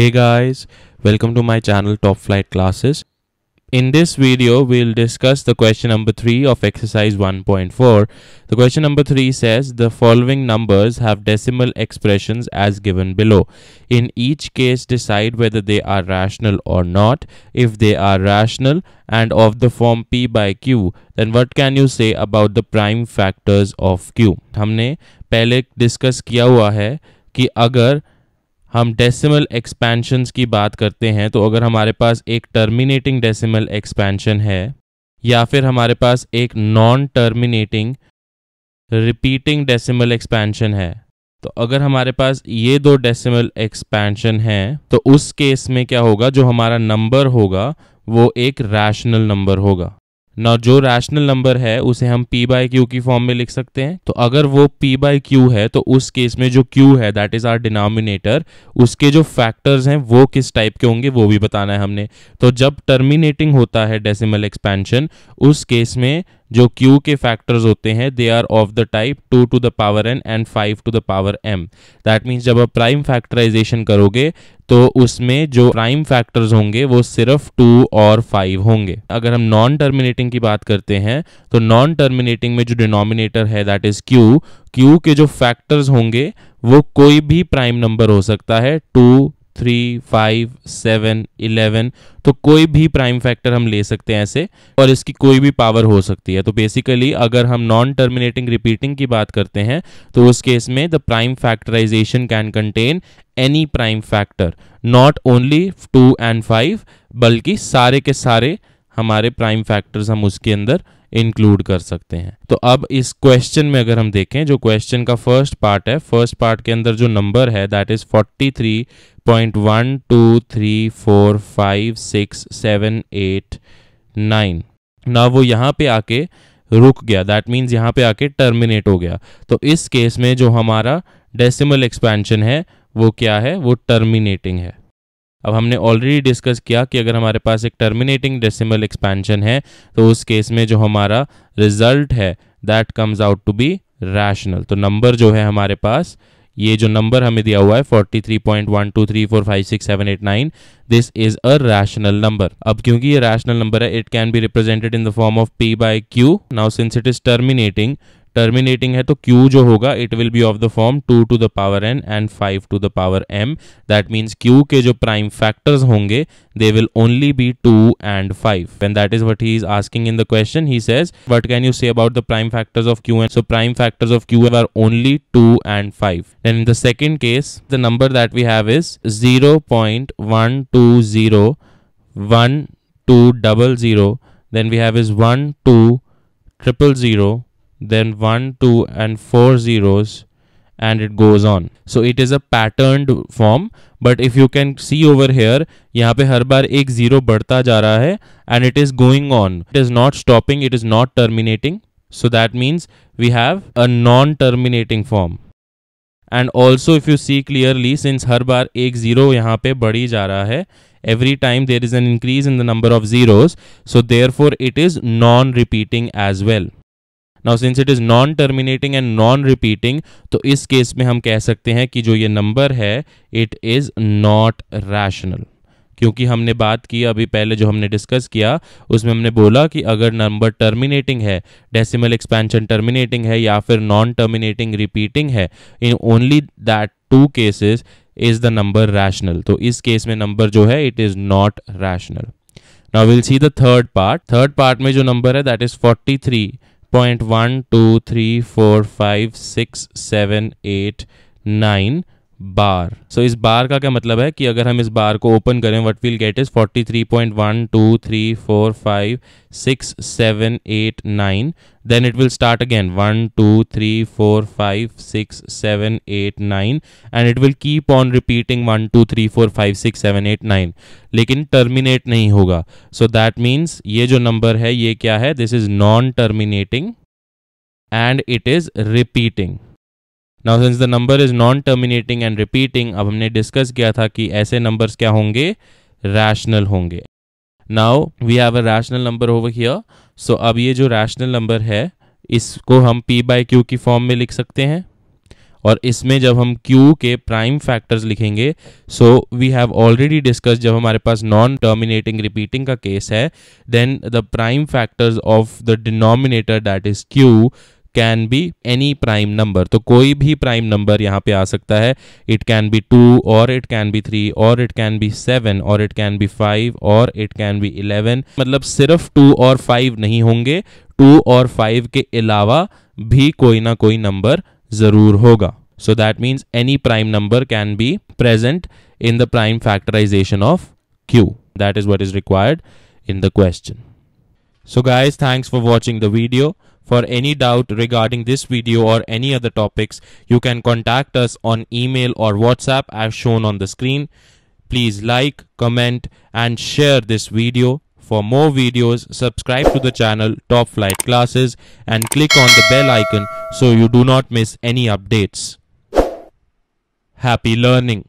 Hey guys, welcome to my channel Top Flight Classes. In this video, we'll discuss the question number 3 of exercise 1.4. The question number 3 says the following numbers have decimal expressions as given below. In each case, decide whether they are rational or not. If they are rational and of the form p by q, then what can you say about the prime factors of q? हमने पहले discuss किया हुआ है कि अगर हम decimal expansions की बात करते हैं तो अगर हमारे पास एक टर्मिनेटिंग डेसिमल एक्सपेंशन है, या फिर हमारे पास एक non terminating repeating decimal expansion है तो अगर हमारे पास ये दो डेसिमल एक्सपेंशन है तो उस केस में क्या होगा? जो हमारा नंबर होगा, वो एक रैशनल नंबर होगा। ना जो रैशनल नंबर है, उसे हम पी बाय क्यू की फॉर्म में लिख सकते हैं। तो अगर वो पी बाय क्यू है तो उस केस में जो क्यू है दैट इज़ आर डिनोमिनेटर उसके जो फैक्टर्स हैं, वो किस टाइप के होंगे, वो भी बताना है हमने। तो जब टर्मिनेटिंग होता है डेसिमल एक्सपेंशन उस केस में जो q के फैक्टर्स होते हैं they are of the type two to the power n and five to the power m. That means जब आप प्राइम फैक्टराइजेशन करोगे तो उसमें जो प्राइम फैक्टर्स होंगे, वो सिर्फ़ टू और फाइव होंगे। अगर हम नॉन टर्मिनेटिंग की बात करते हैं तो नॉन टर्मिनेटिंग में जो डिनोमिनेटर है दैट इज़ क्यू क्यू के जो फैक्टर्स होंगे, वो कोई भी प्राइम नंबर हो सकता है two three five seven eleven तो कोई भी प्राइम फैक्टर हम ले सकते हैं ऐसे, और इसकी कोई भी पावर हो सकती है। तो बेसिकली अगर हम नॉन टर्मिनेटिंग रिपीटिंग की बात करते हैं तो उस केस में the prime factorisation can contain any prime factor not only two and five बल्कि सारे के सारे हमारे प्राइम फैक्टर्स हम उसके अंदर इंक्लूड कर सकते हैं। तो अब इस क्वेश्चन में अगर हम देखें, जो क्वेश्चन का फ़र्स्ट पार्ट है फ़र्स्ट पार्ट के अंदर जो नंबर है that is forty three point one two three four five six seven eight nine ना वो यहाँ पे आके रुक गया दैट मीन्स यहाँ पे आके टर्मिनेट हो गया। तो इस केस में जो हमारा डेसिमल एक्सपेंशन है, वो क्या है? वो टर्मिनेटिंग है। अब हमने ऑलरेडी डिस्कस किया कि अगर हमारे पास एक टर्मिनेटिंग डेसिमल एक्सपेंशन है तो उस केस में जो हमारा रिज़ल्ट है that comes out to be rational तो नंबर जो है हमारे पास, ये जो नंबर हमें दिया हुआ है forty three point one two three four five six seven eight nine this is a rational number अब क्योंकि ये रैशनल नंबर है it can be represented in the form of P by Q now since it is terminating terminating है तो q जो होगा it will be of the form 2 to the power n and 5 to the power m. That means q के जो prime factors होंगे they will only be 2 and 5 and that is what he is asking in the question he says what can you say about the prime factors of q and so prime factors of q are only 2 and 5 then in the second case the number that we have is 0.120 1 2 double 0 then we have is 1 2 triple 0 then 1 2 and 4 zeros and it goes on so it is a patterned form but if you can see over here यहाँ पे हर बार एक zero बढ़ता जा रहा है and it is going on it is not stopping it is not terminating so that means we have a non terminating form and also if you see clearly since हर बार एक zero यहाँ पे बढ़ी जा रहा है every time there is an increase in the number of zeros so therefore it is non repeating as well Now since it is non terminating and non repeating तो इस case में हम कह सकते हैं कि जो ये नंबर है इट इज़ नॉट रैशनल क्योंकि हमने बात की, अभी पहले जो हमने डिस्कस किया, उसमें हमने बोला कि अगर नंबर टर्मिनेटिंग है डेसिमल एक्सपेंशन टर्मिनेटिंग है, या फिर नॉन टर्मिनेटिंग रिपीटिंग है in only that two cases is the number rational तो इस केस में नंबर जो है it is not rational now will see the third part third part में जो नंबर है that is 43 Point one, two, three, four, five, six, seven, eight, nine. 2 3 4 5 6 7 8 9 bar. So so, इस बार का क्या मतलब है कि अगर हम इस बार को ओपन करें what will get is forty three point one two three four five six seven eight nine then it will start again. 1 2 3 4 5 6 7 8 9 and it will keep on repeating 1 2 3 4 5 6 7 8 9 लेकिन टर्मिनेट नहीं होगा। सो दैट मीन्स ये जो number है ये क्या है? This is non terminating and it is repeating now since the number is non terminating and repeating अब हमने डिस्कस किया था कि ऐसे नंबर्स क्या होंगे? रैशनल होंगे। Now we have a rational number over here so अब ये जो रैशनल नंबर है, इसको हम p बाई क्यू की फॉर्म में लिख सकते हैं। और इसमें जब हम q के प्राइम फैक्टर्स लिखेंगे so we have already discuss जब हमारे पास नॉन टर्मिनेटिंग रिपीटिंग का केस है then the prime factors of the denominator that is q can be any prime number तो कोई भी प्राइम नंबर यहाँ पे आ सकता है। इट कैन बी टू और इट कैन बी थ्री और इट कैन बी सेवन और इट कैन बी फाइव और इट कैन बी इलेवन मतलब सिर्फ़ टू और फाइव नहीं होंगे। टू और फाइव के अलावा भी कोई ना कोई नंबर ज़रूर होगा। So that means any prime number can be present in the prime factorization of q that is what is required in the question So guys, thanks for watching the video. For any doubt regarding this video or any other topics, you can contact us on email or WhatsApp as shown on the screen. Please like, comment and share this video. For more videos, subscribe to the channel Top Flight Classes and click on the bell icon so you do not miss any updates. Happy learning!